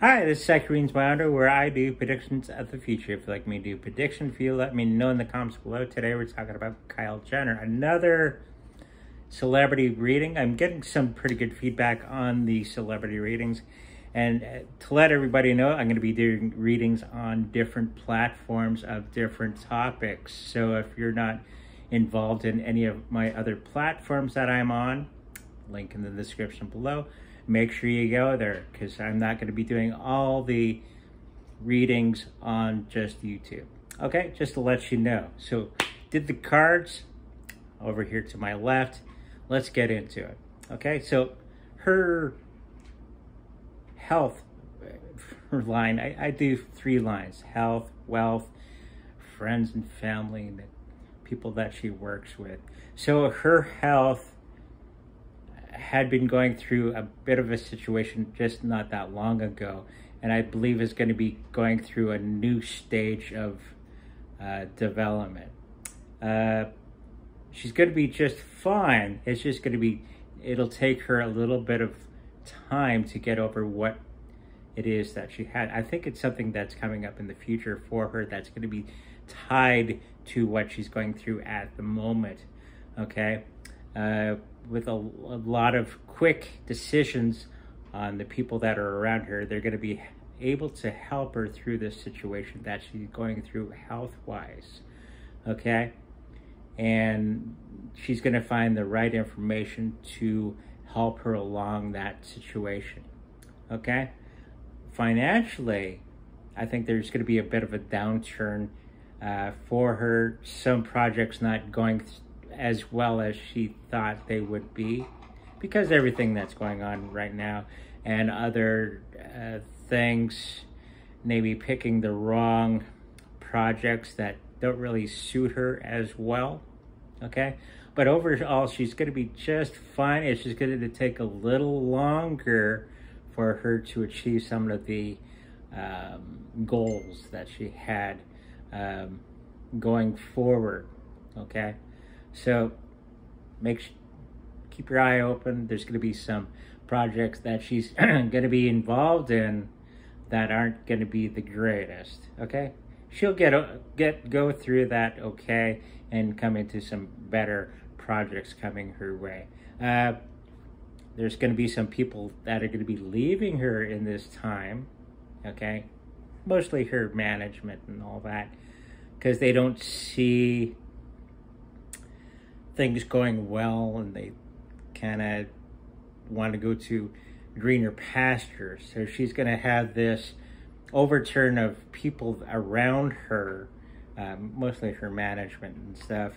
Hi, this is Sakureen's Mounder, where I do predictions of the future. If you like me to do prediction for you, let me know in the comments below. Today we're talking about Kylie Jenner, another celebrity reading. I'm getting some pretty good feedback on the celebrity readings. And uh, to let everybody know, I'm going to be doing readings on different platforms of different topics. So if you're not involved in any of my other platforms that I'm on, link in the description below make sure you go there because I'm not going to be doing all the readings on just YouTube. Okay, just to let you know. So, did the cards over here to my left. Let's get into it. Okay, so her health her line, I, I do three lines health, wealth, friends and family, and people that she works with. So, her health had been going through a bit of a situation just not that long ago, and I believe is going to be going through a new stage of uh, development. Uh, she's going to be just fine. It's just going to be, it'll take her a little bit of time to get over what it is that she had. I think it's something that's coming up in the future for her that's going to be tied to what she's going through at the moment. Okay. Uh, with a, a lot of quick decisions on the people that are around her, they're going to be able to help her through this situation that she's going through health wise. Okay? And she's going to find the right information to help her along that situation. Okay? Financially, I think there's going to be a bit of a downturn uh, for her. Some projects not going as well as she thought they would be because everything that's going on right now and other uh, things, maybe picking the wrong projects that don't really suit her as well. Okay. But overall, she's going to be just fine. It's just going to take a little longer for her to achieve some of the um, goals that she had um, going forward. Okay. So make keep your eye open. There's going to be some projects that she's going to be involved in that aren't going to be the greatest. Okay, she'll get get go through that okay and come into some better projects coming her way. Uh, there's going to be some people that are going to be leaving her in this time. Okay, mostly her management and all that because they don't see things going well and they kind of want to go to greener pastures. So she's going to have this overturn of people around her, um, mostly her management and stuff,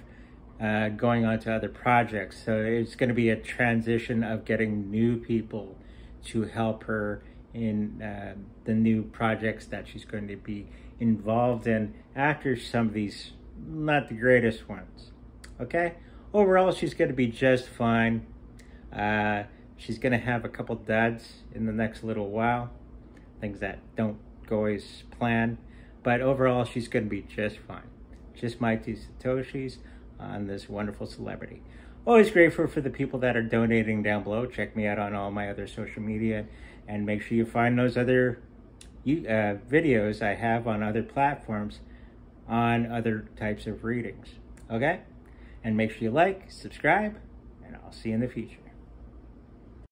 uh, going on to other projects. So it's going to be a transition of getting new people to help her in uh, the new projects that she's going to be involved in after some of these not the greatest ones. Okay? Overall, she's going to be just fine. Uh, she's going to have a couple duds in the next little while, things that don't go as planned. But overall, she's going to be just fine. Just my two Satoshis on this wonderful celebrity. Always grateful for the people that are donating down below. Check me out on all my other social media and make sure you find those other uh, videos I have on other platforms on other types of readings. Okay? And make sure you like, subscribe, and I'll see you in the future.